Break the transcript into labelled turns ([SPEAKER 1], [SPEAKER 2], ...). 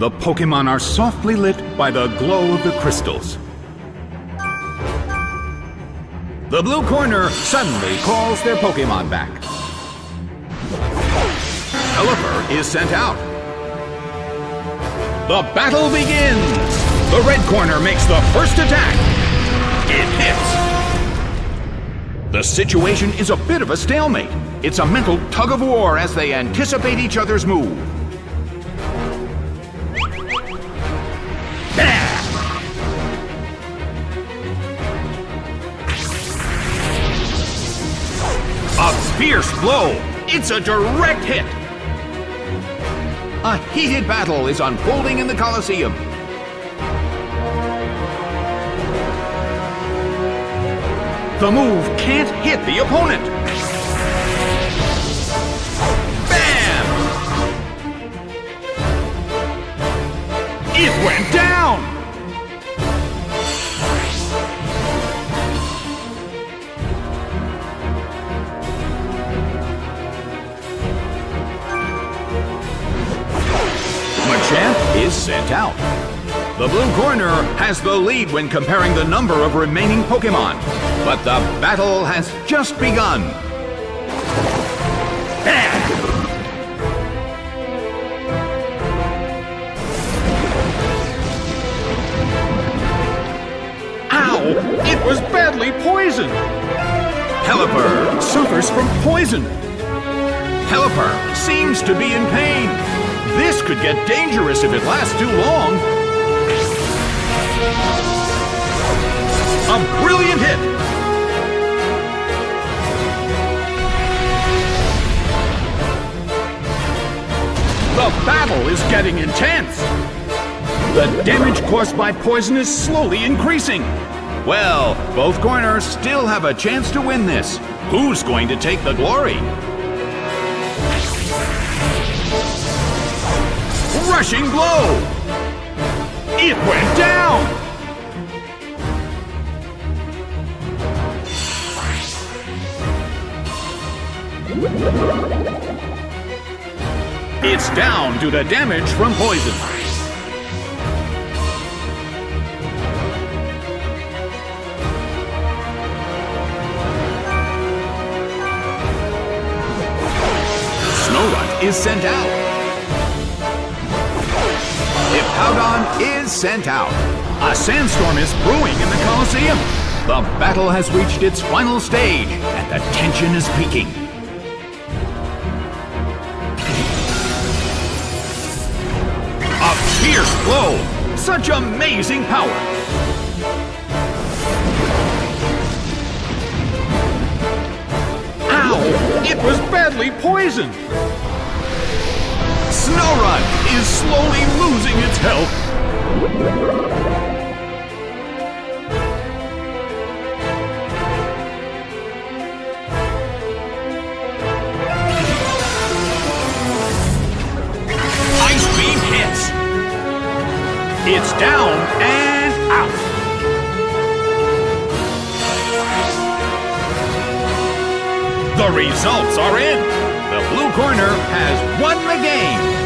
[SPEAKER 1] The Pokemon are softly lit by the glow of the crystals. The blue corner suddenly calls their Pokemon back. Pelipper is sent out. The battle begins! The red corner makes the first attack. It hits. The situation is a bit of a stalemate. It's a mental tug of war as they anticipate each other's move. Fierce blow! It's a direct hit! A heated battle is unfolding in the Colosseum. The move can't hit the opponent. Bam! It went down! Machamp is sent out. The blue corner has the lead when comparing the number of remaining Pokemon, but the battle has just begun. Ow! It was badly poisoned! Pelipper suffers from poison. Pelipper seems to be in pain. This could get dangerous if it lasts too long. A brilliant hit! The battle is getting intense! The damage caused by poison is slowly increasing. Well, both corners still have a chance to win this. Who's going to take the glory? Rushing blow! It went down! It's down due to damage from poison. Snorunt is sent out. Hippowdon is sent out. A sandstorm is brewing in the Colosseum. The battle has reached its final stage, and the tension is peaking. A fierce blow! Such amazing power! Ow! It was badly poisoned! Snorunt is slowly losing its health. Ice beam hits. It's down and out. The results are in. The blue corner has won the game.